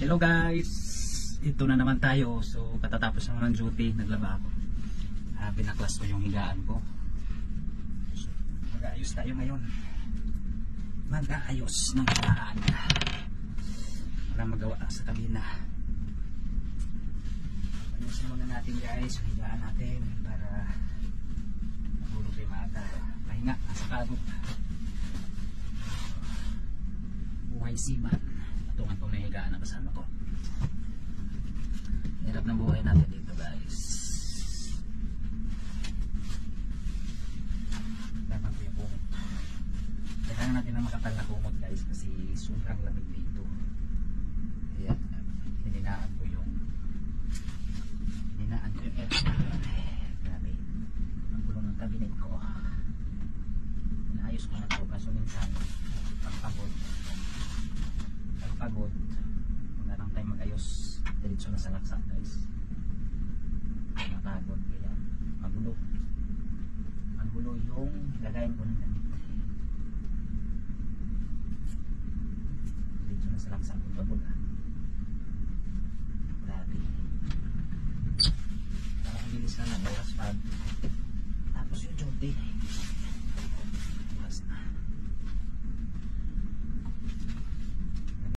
Hello guys! Ito na naman tayo. So katatapos naman ng duty, naglaba ako. Ah, binaklas ko yung higaan ko. So, mag-aayos tayo ngayon. Mag-aayos ng higaan. Wala magawa sa kabina. Ayusin muna natin guys higaan natin para mahulog kayo maaga. Pahinga, nasa kagod. Buhay siman. Patungan ko na kasama ko. Hirap ng buhay natin dito guys. Dapat ko yung kumot. Kailangan natin ng makapal na kumot guys kasi sobrang lamig dito. Ayan. Hininaan ko yung hininaan ko yung aircon. Grabe. Ang gulo ng cabinet ko. Inaayos ko na to kaso minsan pagpagod pagpagod diretso na sa laksa guys. Napagod kaya magulo. Magulo yung lagayin ko ng damit. Diretso na sa laksa pagpagod ah. Grabe. Parang bilis na ng oras pag tapos yung duty